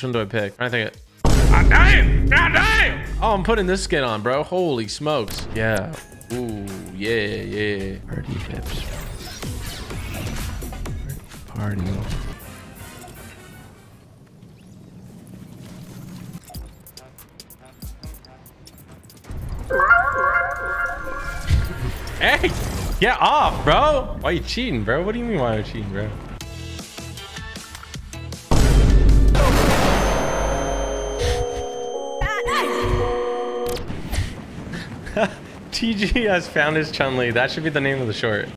Which one do I pick? I think it. Ah, damn! God damn! Oh, I'm putting this skin on, bro. Holy smokes. Yeah. Ooh, yeah, yeah. Party pips. Party. Hey, get off, bro. Why are you cheating, bro? What do you mean why are you cheating, bro? TG has found his Chun-Li. That should be the name of the short.